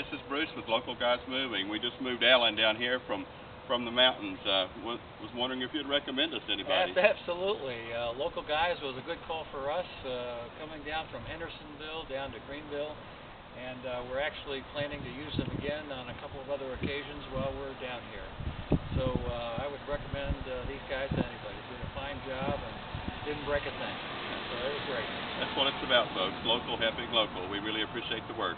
this is Bruce with Local Guys Moving. We just moved Allen down here from from the mountains. Uh, was, wondering if you'd recommend us anybody. Yes, absolutely. Uh, local guys was a good call for us, uh, coming down from Hendersonville down to Greenville, and uh, we're actually planning to use them again on a couple of other occasions while we're down here. So uh, I would recommend uh, these guys to anybody. Did a fine job and didn't break a thing. So it was great. That's what it's about, folks. Local helping local. We really appreciate the work.